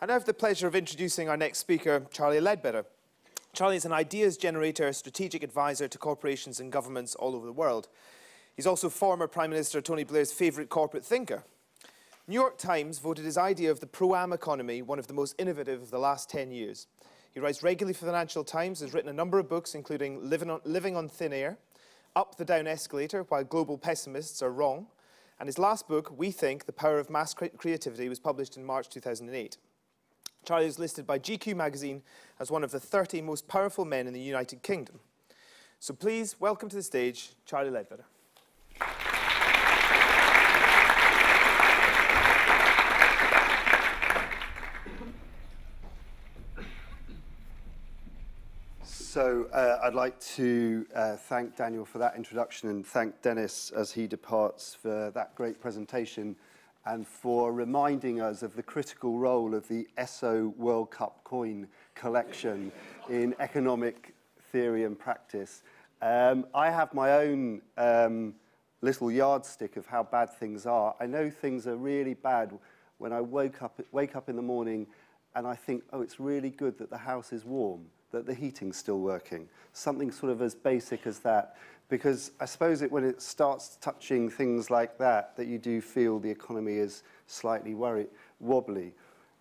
And I have the pleasure of introducing our next speaker, Charlie Leadbeater. Charlie is an ideas generator, strategic advisor to corporations and governments all over the world. He's also former Prime Minister Tony Blair's favourite corporate thinker. New York Times voted his idea of the pro-am economy one of the most innovative of the last 10 years. He writes regularly for the Financial Times, has written a number of books, including Living on, Living on Thin Air, Up the Down Escalator, Why Global Pessimists Are Wrong, and his last book, We Think, The Power of Mass Creativity, was published in March 2008. Charlie is listed by GQ magazine as one of the 30 most powerful men in the United Kingdom. So please welcome to the stage Charlie Leadbeater. So uh, I'd like to uh, thank Daniel for that introduction and thank Dennis as he departs for that great presentation and for reminding us of the critical role of the Esso World Cup coin collection in economic theory and practice. Um, I have my own um, little yardstick of how bad things are. I know things are really bad when I wake up, wake up in the morning and I think, oh, it's really good that the house is warm, that the heating's still working. Something sort of as basic as that because I suppose it, when it starts touching things like that, that you do feel the economy is slightly worry, wobbly.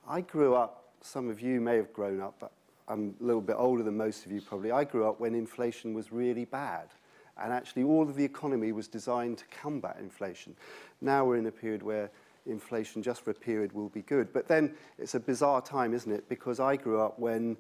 I grew up, some of you may have grown up, but I'm a little bit older than most of you probably. I grew up when inflation was really bad. And actually all of the economy was designed to combat inflation. Now we're in a period where inflation just for a period will be good. But then it's a bizarre time, isn't it? Because I grew up when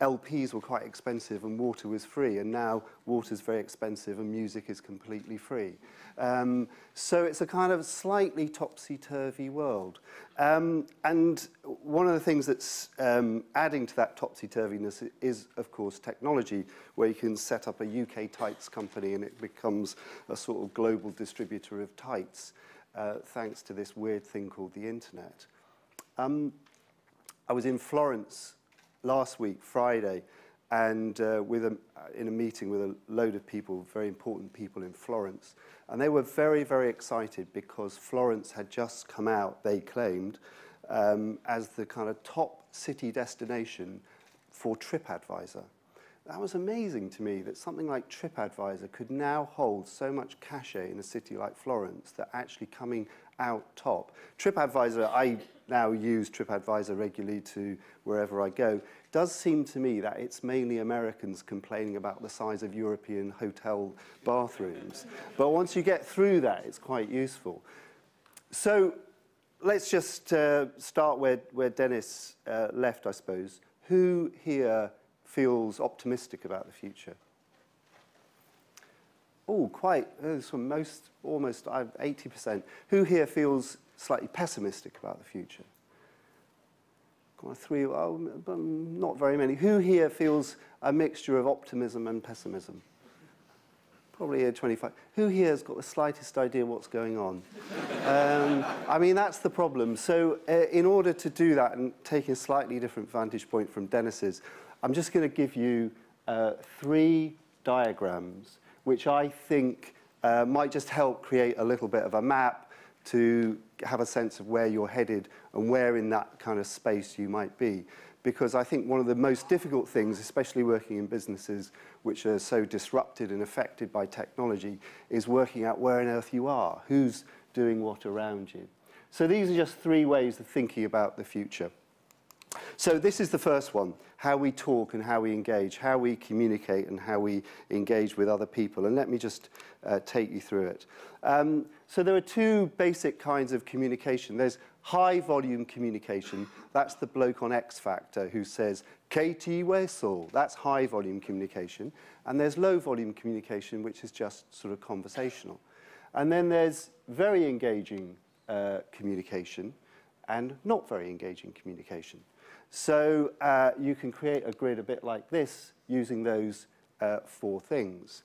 LPs were quite expensive and water was free, and now water is very expensive and music is completely free. Um, so it's a kind of slightly topsy-turvy world. Um, and one of the things that's um, adding to that topsy-turviness is, of course, technology, where you can set up a UK tights company and it becomes a sort of global distributor of tights, uh, thanks to this weird thing called the internet. Um, I was in Florence last week, Friday, and uh, with a, in a meeting with a load of people, very important people in Florence. And they were very, very excited because Florence had just come out, they claimed, um, as the kind of top city destination for TripAdvisor. That was amazing to me that something like TripAdvisor could now hold so much cachet in a city like Florence that actually coming out top. TripAdvisor, I now use TripAdvisor regularly to wherever I go, does seem to me that it's mainly Americans complaining about the size of European hotel bathrooms. But once you get through that, it's quite useful. So let's just uh, start where, where Dennis uh, left, I suppose. Who here feels optimistic about the future? Oh, quite, uh, from most, almost 80%. Who here feels slightly pessimistic about the future? Three, oh, not very many. Who here feels a mixture of optimism and pessimism? Probably a 25. Who here has got the slightest idea what's going on? um, I mean, that's the problem. So uh, in order to do that and take a slightly different vantage point from Dennis's, I'm just going to give you uh, three diagrams which I think uh, might just help create a little bit of a map to have a sense of where you're headed and where in that kind of space you might be. Because I think one of the most difficult things, especially working in businesses which are so disrupted and affected by technology, is working out where on earth you are, who's doing what around you. So these are just three ways of thinking about the future. So this is the first one, how we talk and how we engage, how we communicate and how we engage with other people. And let me just uh, take you through it. Um, so there are two basic kinds of communication. There's high volume communication. That's the bloke on X Factor who says, Katie Wessel. That's high volume communication. And there's low volume communication, which is just sort of conversational. And then there's very engaging uh, communication and not very engaging communication. So uh, you can create a grid a bit like this using those uh, four things.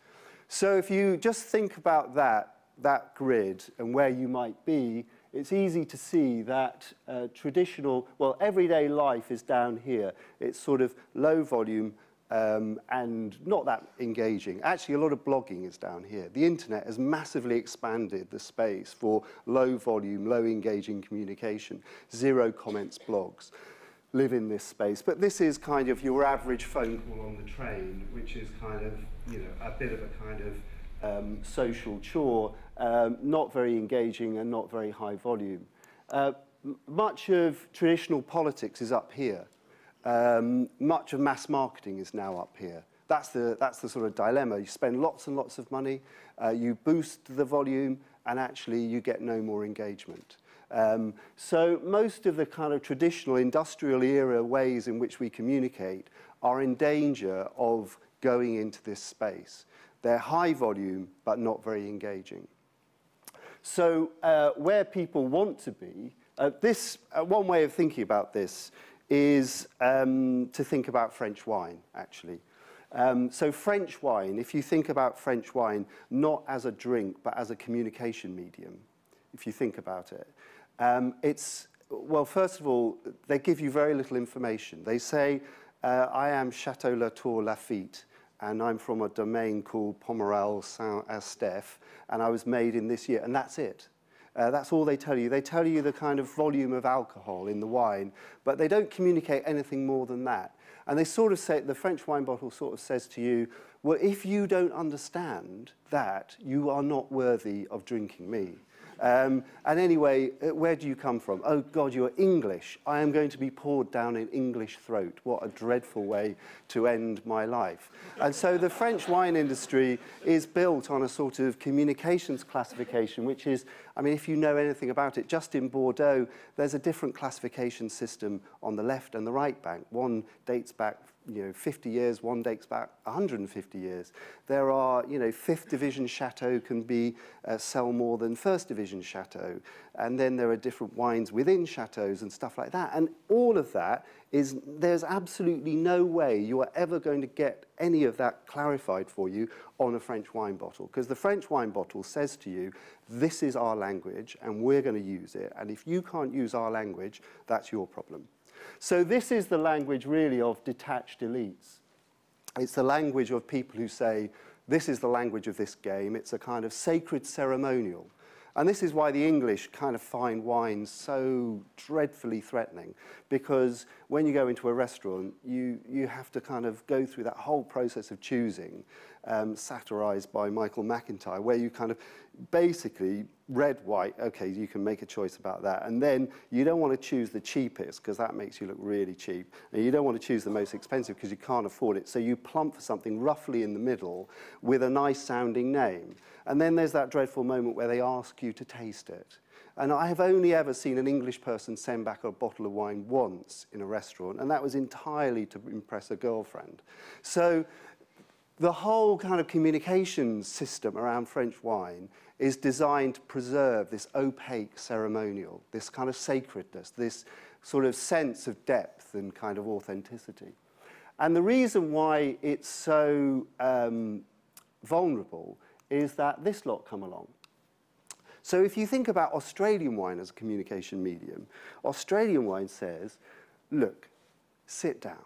So if you just think about that, that grid and where you might be, it's easy to see that uh, traditional, well, everyday life is down here. It's sort of low volume, um, and not that engaging. Actually, a lot of blogging is down here. The internet has massively expanded the space for low volume, low engaging communication, zero comments blogs live in this space. But this is kind of your average phone call on the train, which is kind of, you know, a bit of a kind of um, social chore, um, not very engaging and not very high volume. Uh, much of traditional politics is up here. Um, much of mass marketing is now up here. That's the, that's the sort of dilemma. You spend lots and lots of money, uh, you boost the volume, and actually you get no more engagement. Um, so most of the kind of traditional industrial era ways in which we communicate are in danger of going into this space. They're high volume, but not very engaging. So uh, where people want to be, uh, this, uh, one way of thinking about this is um, to think about French wine, actually. Um, so French wine, if you think about French wine not as a drink, but as a communication medium, if you think about it, um, it's, well, first of all, they give you very little information. They say, uh, I am Chateau Latour Lafite, and I'm from a domain called Pomerol Saint-Estèphe, and I was made in this year, and that's it. Uh, that's all they tell you. They tell you the kind of volume of alcohol in the wine, but they don't communicate anything more than that. And they sort of say, the French wine bottle sort of says to you, well, if you don't understand that, you are not worthy of drinking me. Um, and anyway, uh, where do you come from? Oh, God, you're English. I am going to be poured down an English throat. What a dreadful way to end my life. And so the French wine industry is built on a sort of communications classification, which is, I mean, if you know anything about it, just in Bordeaux, there's a different classification system on the left and the right bank. One dates back you know, 50 years, one dates back 150 years. There are, you know, fifth division chateau can be uh, sell more than first division chateau. And then there are different wines within chateaus and stuff like that. And all of that is, there's absolutely no way you are ever going to get any of that clarified for you on a French wine bottle. Because the French wine bottle says to you, this is our language and we're going to use it. And if you can't use our language, that's your problem. So this is the language really of detached elites. It's the language of people who say, this is the language of this game. It's a kind of sacred ceremonial. And this is why the English kind of find wine so dreadfully threatening, because when you go into a restaurant, you, you have to kind of go through that whole process of choosing, um, satirized by Michael McIntyre, where you kind of basically red, white, okay, you can make a choice about that. And then you don't want to choose the cheapest because that makes you look really cheap. And you don't want to choose the most expensive because you can't afford it. So you plump for something roughly in the middle with a nice sounding name. And then there's that dreadful moment where they ask you to taste it. And I have only ever seen an English person send back a bottle of wine once in a restaurant, and that was entirely to impress a girlfriend. So the whole kind of communication system around French wine is designed to preserve this opaque ceremonial, this kind of sacredness, this sort of sense of depth and kind of authenticity. And the reason why it's so um, vulnerable is that this lot come along. So if you think about Australian wine as a communication medium, Australian wine says, look, sit down.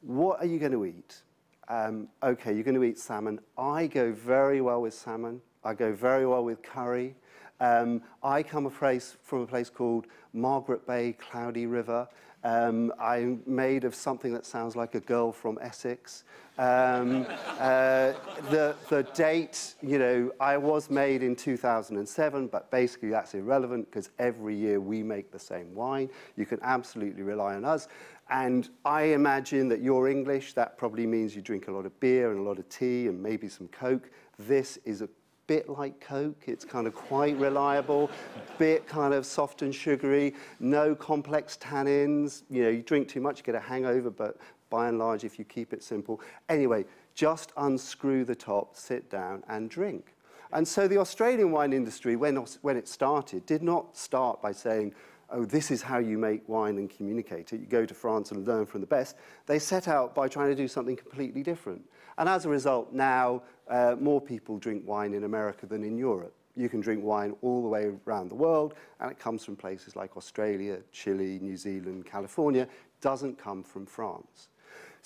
What are you going to eat? Um, okay, you're going to eat salmon. I go very well with salmon. I go very well with curry. Um, I come a from a place called Margaret Bay, Cloudy River. Um, I'm made of something that sounds like a girl from Essex. Um, uh, the, the date, you know, I was made in 2007, but basically that's irrelevant because every year we make the same wine. You can absolutely rely on us. And I imagine that you're English, that probably means you drink a lot of beer and a lot of tea and maybe some Coke. This is a bit like Coke. It's kind of quite reliable, bit kind of soft and sugary, no complex tannins. You know, you drink too much, you get a hangover, but by and large, if you keep it simple. Anyway, just unscrew the top, sit down and drink. And so the Australian wine industry, when, when it started, did not start by saying, oh, this is how you make wine and communicate it. You go to France and learn from the best. They set out by trying to do something completely different. And as a result, now uh, more people drink wine in America than in Europe. You can drink wine all the way around the world, and it comes from places like Australia, Chile, New Zealand, California. doesn't come from France.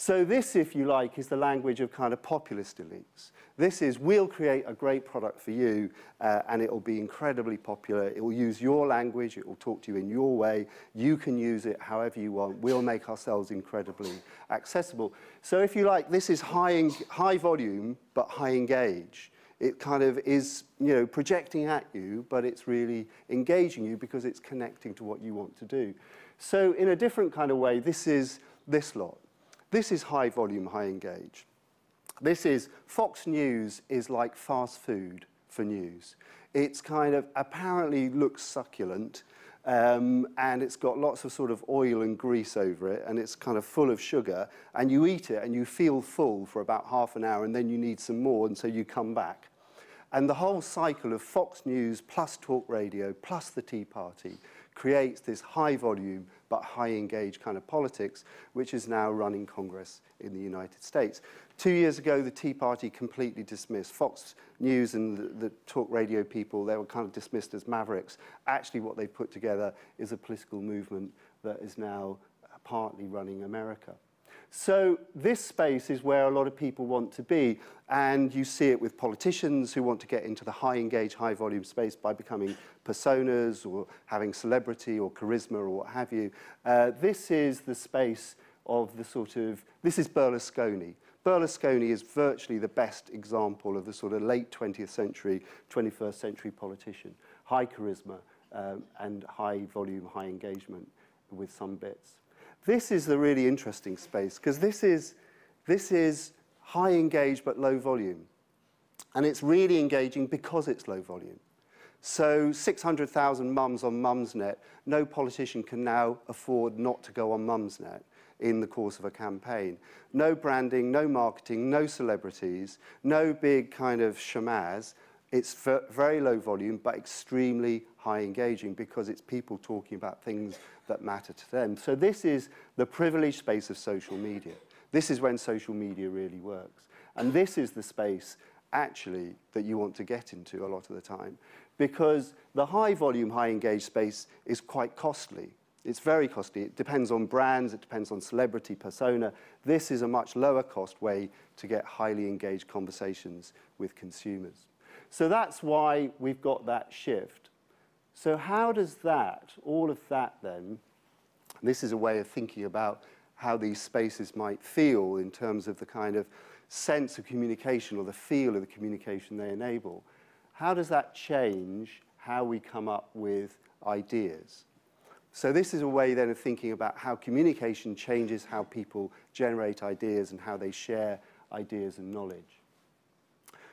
So this, if you like, is the language of kind of populist elites. This is, we'll create a great product for you uh, and it will be incredibly popular. It will use your language. It will talk to you in your way. You can use it however you want. We'll make ourselves incredibly accessible. So if you like, this is high, high volume, but high engage. It kind of is, you know, projecting at you, but it's really engaging you because it's connecting to what you want to do. So in a different kind of way, this is this lot. This is high volume, high engage. This is, Fox News is like fast food for news. It's kind of apparently looks succulent, um, and it's got lots of sort of oil and grease over it, and it's kind of full of sugar, and you eat it and you feel full for about half an hour, and then you need some more, and so you come back. And the whole cycle of Fox News plus talk radio plus the Tea Party creates this high volume but high engaged kind of politics, which is now running Congress in the United States. Two years ago, the Tea Party completely dismissed. Fox News and the, the talk radio people, they were kind of dismissed as mavericks. Actually, what they put together is a political movement that is now partly running America. So this space is where a lot of people want to be. And you see it with politicians who want to get into the high engage, high volume space by becoming personas or having celebrity or charisma or what have you. Uh, this is the space of the sort of, this is Berlusconi. Berlusconi is virtually the best example of the sort of late 20th century, 21st century politician. High charisma um, and high volume, high engagement with some bits. This is the really interesting space because this is, this is high engaged but low volume. And it's really engaging because it's low volume. So 600,000 mums on Mumsnet, no politician can now afford not to go on Mumsnet in the course of a campaign. No branding, no marketing, no celebrities, no big kind of shamaz. It's very low volume, but extremely high engaging because it's people talking about things that matter to them. So this is the privileged space of social media. This is when social media really works. And this is the space actually that you want to get into a lot of the time because the high volume, high engaged space is quite costly. It's very costly. It depends on brands, it depends on celebrity persona. This is a much lower cost way to get highly engaged conversations with consumers. So that's why we've got that shift. So how does that, all of that then, this is a way of thinking about how these spaces might feel in terms of the kind of sense of communication or the feel of the communication they enable. How does that change how we come up with ideas? So this is a way then of thinking about how communication changes how people generate ideas and how they share ideas and knowledge.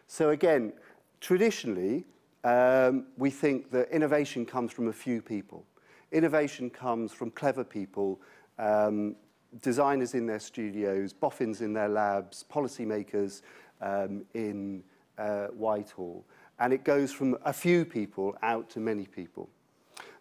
So again, traditionally, um, we think that innovation comes from a few people. Innovation comes from clever people, um, designers in their studios, boffins in their labs, policymakers um, in uh, Whitehall. And it goes from a few people out to many people.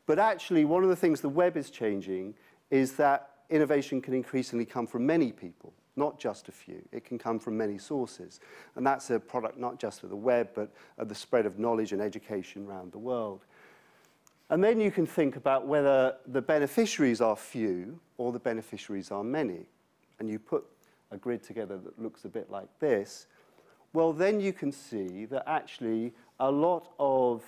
But actually, one of the things the web is changing is that innovation can increasingly come from many people, not just a few. It can come from many sources. And that's a product not just of the web, but of the spread of knowledge and education around the world. And then you can think about whether the beneficiaries are few or the beneficiaries are many. And you put a grid together that looks a bit like this. Well, then you can see that actually a lot of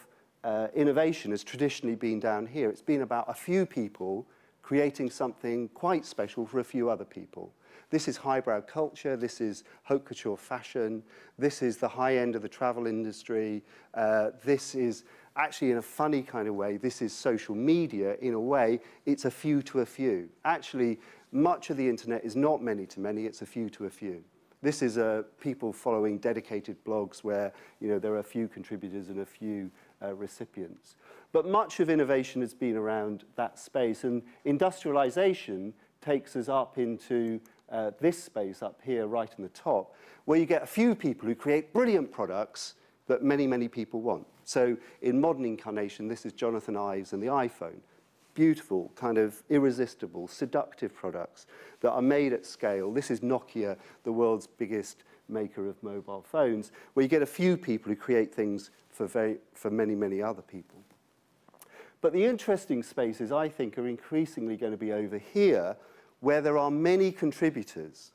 uh, innovation has traditionally been down here. It's been about a few people creating something quite special for a few other people. This is highbrow culture, this is haute couture fashion, this is the high end of the travel industry, uh, this is actually in a funny kind of way, this is social media in a way, it's a few to a few. Actually, much of the internet is not many to many, it's a few to a few. This is uh, people following dedicated blogs where you know, there are a few contributors and a few uh, recipients. But much of innovation has been around that space, and industrialization takes us up into uh, this space up here, right in the top, where you get a few people who create brilliant products that many, many people want. So in modern incarnation, this is Jonathan Ives and the iPhone. Beautiful, kind of irresistible, seductive products that are made at scale. This is Nokia, the world's biggest maker of mobile phones, where you get a few people who create things for, very, for many, many other people. But the interesting spaces, I think, are increasingly going to be over here, where there are many contributors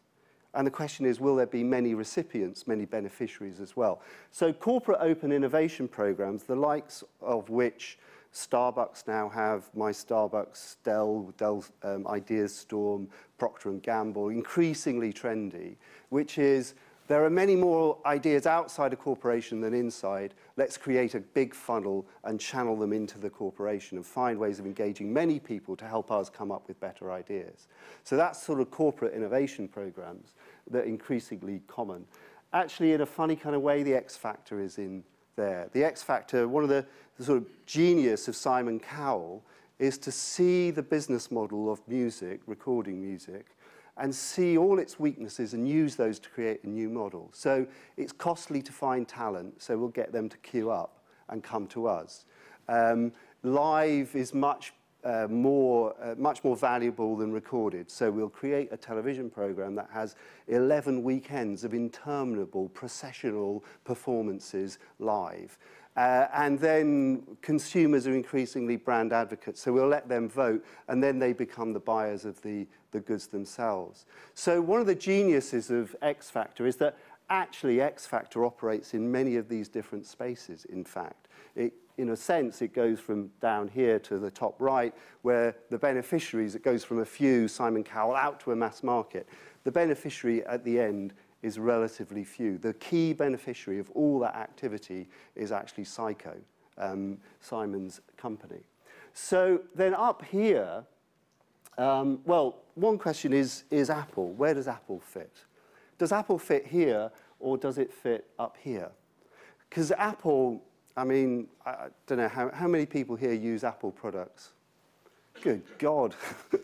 And the question is, will there be many recipients, many beneficiaries as well? So corporate open innovation programs, the likes of which Starbucks now have, My Starbucks, Dell, Dell um, Ideas Storm, Procter & Gamble, increasingly trendy, which is there are many more ideas outside a corporation than inside. Let's create a big funnel and channel them into the corporation and find ways of engaging many people to help us come up with better ideas. So that's sort of corporate innovation programs that are increasingly common. Actually, in a funny kind of way, the X factor is in there. The X factor, one of the, the sort of genius of Simon Cowell is to see the business model of music, recording music, and see all its weaknesses and use those to create a new model. So it's costly to find talent, so we'll get them to queue up and come to us. Um, live is much uh, more, uh, much more valuable than recorded. So we'll create a television program that has 11 weekends of interminable processional performances live. Uh, and then consumers are increasingly brand advocates, so we'll let them vote, and then they become the buyers of the, the goods themselves. So one of the geniuses of X Factor is that actually X Factor operates in many of these different spaces, in fact. It, in a sense, it goes from down here to the top right, where the beneficiaries, it goes from a few, Simon Cowell, out to a mass market. The beneficiary at the end is relatively few. The key beneficiary of all that activity is actually Syco, um, Simon's company. So then up here, um, well, one question is, is Apple. Where does Apple fit? Does Apple fit here or does it fit up here? Because Apple, I mean, I don't know, how, how many people here use Apple products? Good God.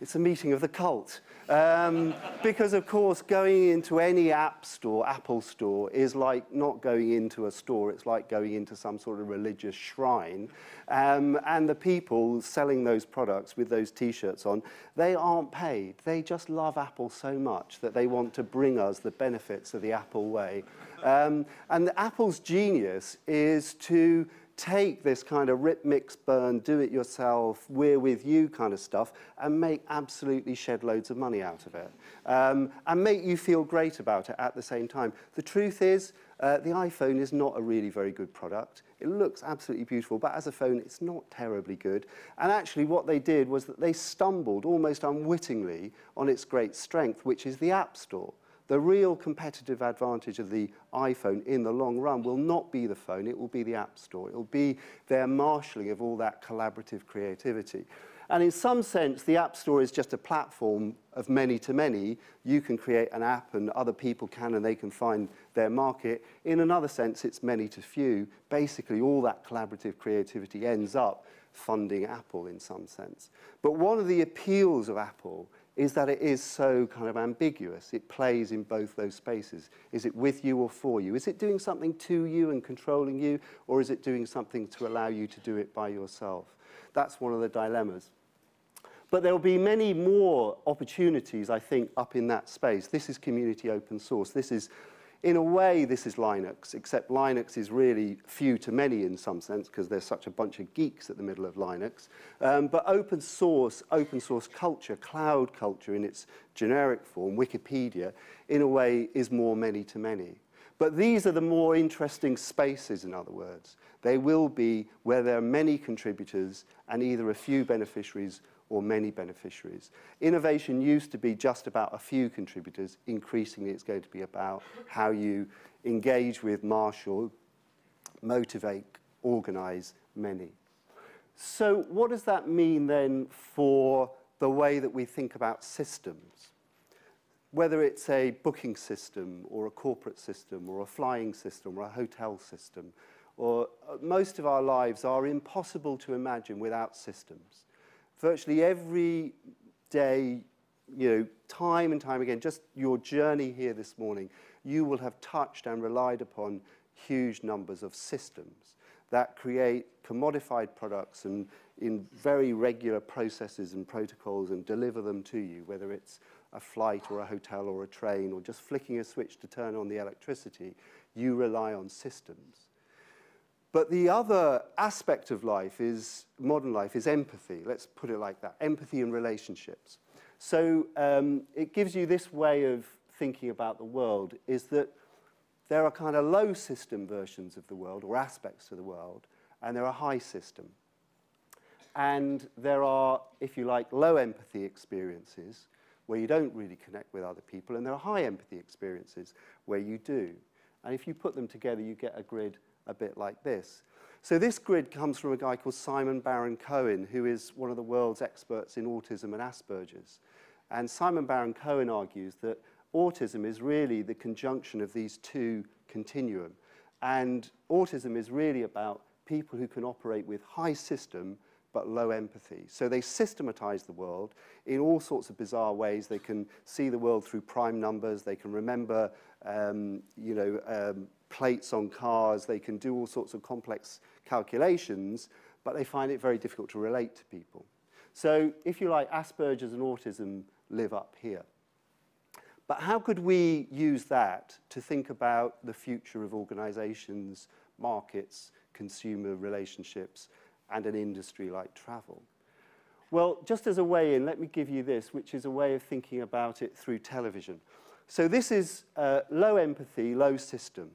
it's a meeting of the cult. Um, because, of course, going into any app store, Apple store, is like not going into a store. It's like going into some sort of religious shrine. Um, and the people selling those products with those T-shirts on, they aren't paid. They just love Apple so much that they want to bring us the benefits of the Apple way. Um, and Apple's genius is to take this kind of rip, mix, burn, do it yourself, we're with you kind of stuff and make absolutely shed loads of money out of it um, and make you feel great about it at the same time. The truth is, uh, the iPhone is not a really very good product. It looks absolutely beautiful, but as a phone, it's not terribly good. And actually, what they did was that they stumbled almost unwittingly on its great strength, which is the App Store. The real competitive advantage of the iPhone in the long run will not be the phone, it will be the App Store. It will be their marshalling of all that collaborative creativity. And in some sense, the App Store is just a platform of many to many. You can create an app and other people can and they can find their market. In another sense, it's many to few. Basically, all that collaborative creativity ends up funding Apple in some sense. But one of the appeals of Apple is that it is so kind of ambiguous. It plays in both those spaces. Is it with you or for you? Is it doing something to you and controlling you, or is it doing something to allow you to do it by yourself? That's one of the dilemmas. But there will be many more opportunities, I think, up in that space. This is community open source. This is in a way, this is Linux, except Linux is really few to many in some sense because there's such a bunch of geeks at the middle of Linux. Um, but open source, open source culture, cloud culture in its generic form, Wikipedia, in a way is more many to many. But these are the more interesting spaces, in other words. They will be where there are many contributors and either a few beneficiaries or many beneficiaries. Innovation used to be just about a few contributors. Increasingly, it's going to be about how you engage with marshal, motivate, organize many. So what does that mean then for the way that we think about systems? Whether it's a booking system or a corporate system or a flying system or a hotel system, or uh, most of our lives are impossible to imagine without systems virtually every day, you know, time and time again, just your journey here this morning, you will have touched and relied upon huge numbers of systems that create commodified products and in very regular processes and protocols and deliver them to you, whether it's a flight or a hotel or a train or just flicking a switch to turn on the electricity, you rely on systems. But the other aspect of life is, modern life, is empathy. Let's put it like that, empathy and relationships. So um, it gives you this way of thinking about the world is that there are kind of low system versions of the world or aspects of the world, and there are high system. And there are, if you like, low empathy experiences where you don't really connect with other people, and there are high empathy experiences where you do. And if you put them together, you get a grid a bit like this. So this grid comes from a guy called Simon Baron-Cohen, who is one of the world's experts in autism and Asperger's. And Simon Baron-Cohen argues that autism is really the conjunction of these two continuum. And autism is really about people who can operate with high system but low empathy. So they systematize the world in all sorts of bizarre ways. They can see the world through prime numbers. They can remember, um, you know, um, plates on cars. They can do all sorts of complex calculations, but they find it very difficult to relate to people. So if you like, Asperger's and autism live up here. But how could we use that to think about the future of organizations, markets, consumer relationships, and an industry like travel? Well, just as a way in, let me give you this, which is a way of thinking about it through television. So this is uh, low empathy, low system.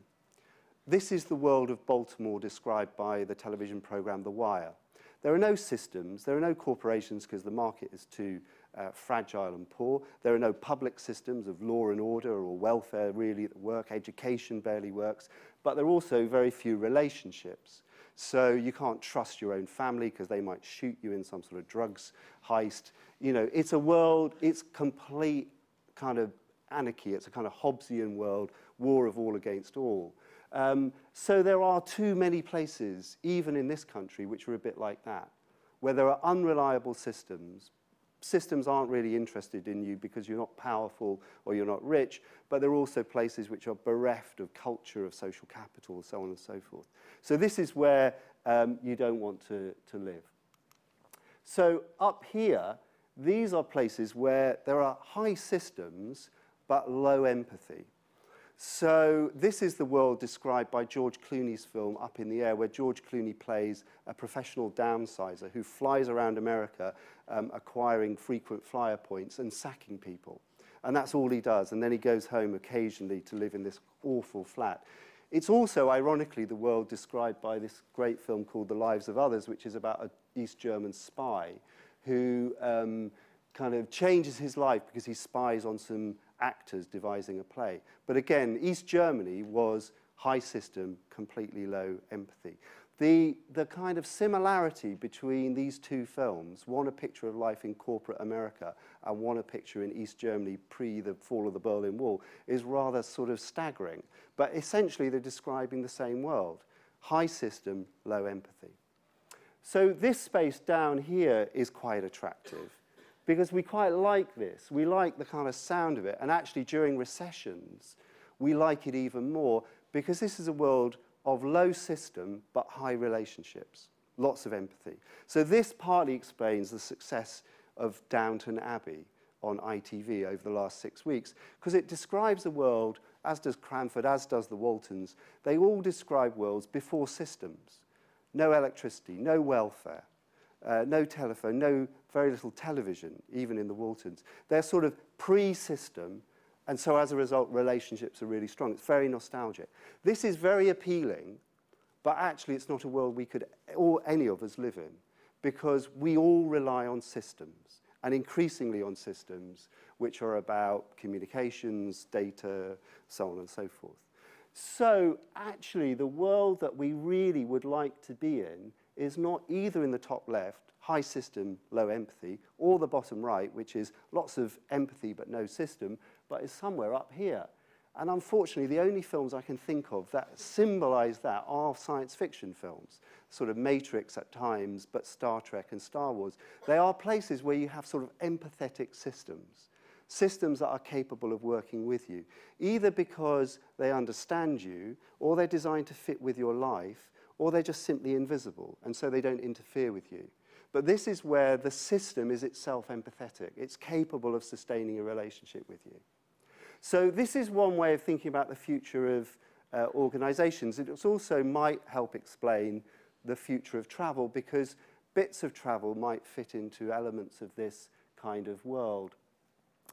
This is the world of Baltimore described by the television program The Wire. There are no systems, there are no corporations because the market is too uh, fragile and poor. There are no public systems of law and order or welfare really that work. Education barely works. But there are also very few relationships. So you can't trust your own family because they might shoot you in some sort of drugs heist. You know, it's a world, it's complete kind of anarchy. It's a kind of Hobbesian world, war of all against all. Um, so there are too many places, even in this country, which are a bit like that, where there are unreliable systems, systems aren't really interested in you because you're not powerful or you're not rich, but there are also places which are bereft of culture, of social capital, so on and so forth. So this is where um, you don't want to, to live. So up here, these are places where there are high systems but low empathy. So this is the world described by George Clooney's film Up in the Air, where George Clooney plays a professional downsizer who flies around America um, acquiring frequent flyer points and sacking people. And that's all he does. And then he goes home occasionally to live in this awful flat. It's also, ironically, the world described by this great film called The Lives of Others, which is about an East German spy who um, kind of changes his life because he spies on some actors devising a play. But again, East Germany was high system, completely low empathy. The, the kind of similarity between these two films, one a picture of life in corporate America and one a picture in East Germany pre the fall of the Berlin Wall, is rather sort of staggering. But essentially, they're describing the same world high system, low empathy. So, this space down here is quite attractive because we quite like this. We like the kind of sound of it. And actually, during recessions, we like it even more because this is a world of low system but high relationships, lots of empathy. So, this partly explains the success of Downton Abbey on ITV over the last six weeks because it describes a world, as does Cranford, as does the Waltons. They all describe worlds before systems no electricity, no welfare. Uh, no telephone, no very little television, even in the Waltons. They're sort of pre-system, and so as a result, relationships are really strong. It's very nostalgic. This is very appealing, but actually it's not a world we could, or any of us, live in, because we all rely on systems, and increasingly on systems which are about communications, data, so on and so forth. So actually, the world that we really would like to be in is not either in the top left, high system, low empathy, or the bottom right, which is lots of empathy but no system, but is somewhere up here. And unfortunately, the only films I can think of that symbolize that are science fiction films, sort of Matrix at times, but Star Trek and Star Wars. They are places where you have sort of empathetic systems, systems that are capable of working with you, either because they understand you or they're designed to fit with your life, or they're just simply invisible, and so they don't interfere with you. But this is where the system is itself empathetic. It's capable of sustaining a relationship with you. So this is one way of thinking about the future of uh, organizations. It also might help explain the future of travel because bits of travel might fit into elements of this kind of world.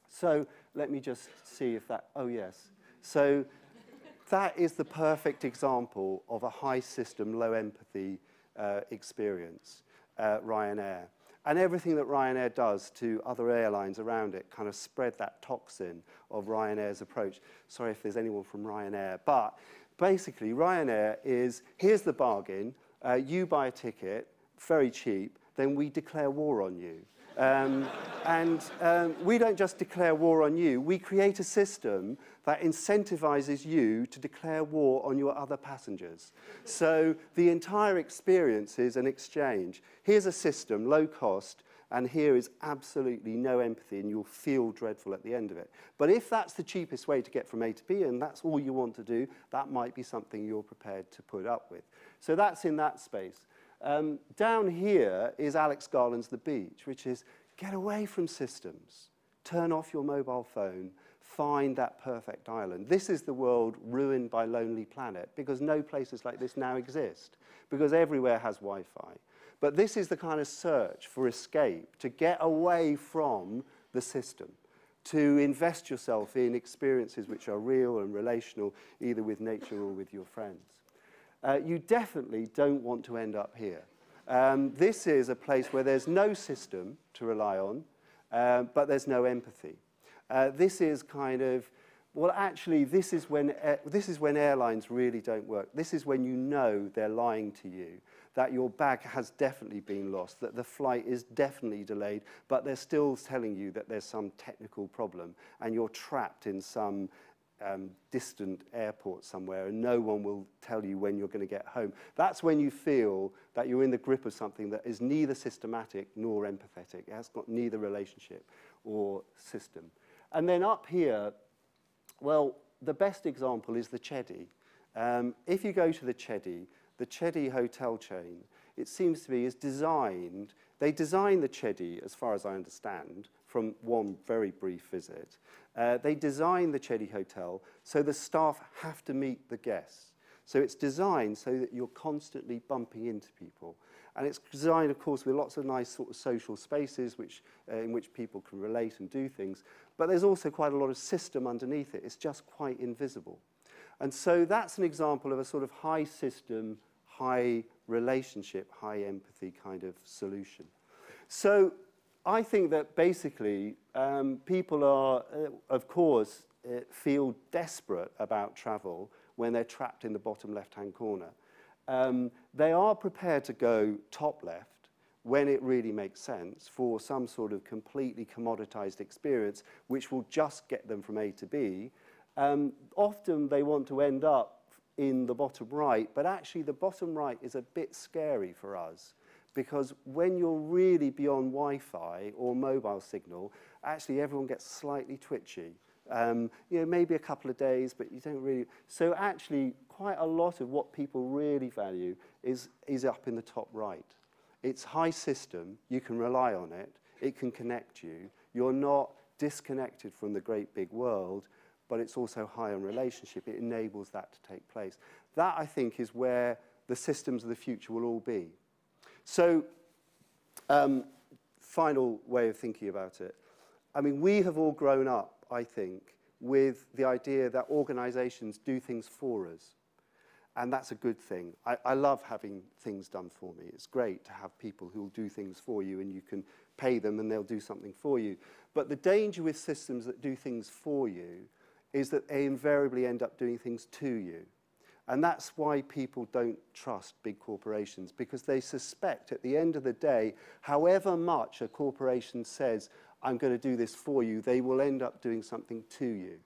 So let me just see if that, oh yes. So that is the perfect example of a high system, low empathy uh, experience, uh, Ryanair. And everything that Ryanair does to other airlines around it kind of spread that toxin of Ryanair's approach. Sorry if there's anyone from Ryanair, but basically Ryanair is, here's the bargain, uh, you buy a ticket, very cheap, then we declare war on you. Um, and um, we don't just declare war on you, we create a system that incentivizes you to declare war on your other passengers. So the entire experience is an exchange. Here's a system, low cost, and here is absolutely no empathy and you'll feel dreadful at the end of it. But if that's the cheapest way to get from A to B and that's all you want to do, that might be something you're prepared to put up with. So that's in that space. Um, down here is Alex Garland's The Beach, which is get away from systems, turn off your mobile phone, find that perfect island. This is the world ruined by Lonely Planet because no places like this now exist, because everywhere has Wi-Fi. But this is the kind of search for escape, to get away from the system, to invest yourself in experiences which are real and relational, either with nature or with your friends uh, you definitely don't want to end up here. Um, this is a place where there's no system to rely on, uh, but there's no empathy. Uh, this is kind of, well, actually, this is, when, uh, this is when airlines really don't work. This is when you know they're lying to you, that your bag has definitely been lost, that the flight is definitely delayed, but they're still telling you that there's some technical problem, and you're trapped in some um, distant airport somewhere and no one will tell you when you're going to get home. That's when you feel that you're in the grip of something that is neither systematic nor empathetic. It has got neither relationship or system. And then up here, well, the best example is the Chedi. Um, if you go to the Chedi, the Chedi hotel chain, it seems to me, is designed, they designed the Chedi, as far as I understand, from one very brief visit. Uh, they design the Chedi Hotel so the staff have to meet the guests. So it's designed so that you're constantly bumping into people. And it's designed, of course, with lots of nice sort of social spaces which, uh, in which people can relate and do things. But there's also quite a lot of system underneath it. It's just quite invisible. And so that's an example of a sort of high system, high relationship, high empathy kind of solution. So I think that basically um, people are, uh, of course, uh, feel desperate about travel when they're trapped in the bottom left-hand corner. Um, they are prepared to go top left when it really makes sense for some sort of completely commoditized experience which will just get them from A to B. Um, often they want to end up in the bottom right, but actually the bottom right is a bit scary for us because when you're really beyond Wi-Fi or mobile signal, actually everyone gets slightly twitchy. Um, you know, maybe a couple of days, but you don't really. So actually, quite a lot of what people really value is, is up in the top right. It's high system, you can rely on it, it can connect you. You're not disconnected from the great big world, but it's also high on relationship. It enables that to take place. That, I think, is where the systems of the future will all be. So, um, final way of thinking about it. I mean, we have all grown up, I think, with the idea that organizations do things for us. And that's a good thing. I, I love having things done for me. It's great to have people who will do things for you and you can pay them and they'll do something for you. But the danger with systems that do things for you is that they invariably end up doing things to you. And that's why people don't trust big corporations, because they suspect at the end of the day, however much a corporation says, I'm going to do this for you, they will end up doing something to you.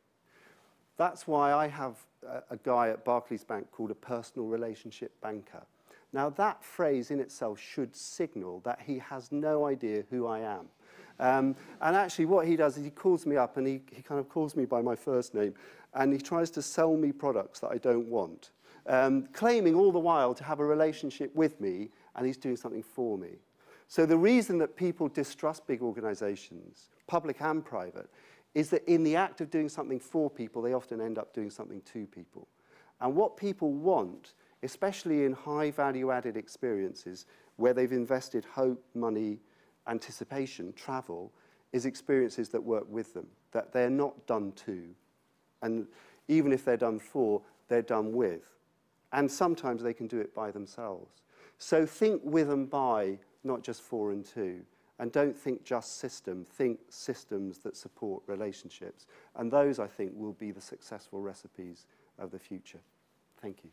That's why I have a, a guy at Barclays Bank called a personal relationship banker. Now, that phrase in itself should signal that he has no idea who I am. Um, and actually, what he does is he calls me up and he, he kind of calls me by my first name and he tries to sell me products that I don't want, um, claiming all the while to have a relationship with me and he's doing something for me. So the reason that people distrust big organizations, public and private, is that in the act of doing something for people, they often end up doing something to people. And what people want, especially in high value added experiences where they've invested hope, money, anticipation, travel, is experiences that work with them, that they're not done to. And even if they're done for, they're done with. And sometimes they can do it by themselves. So think with and by, not just for and to. And don't think just system, think systems that support relationships. And those, I think, will be the successful recipes of the future. Thank you.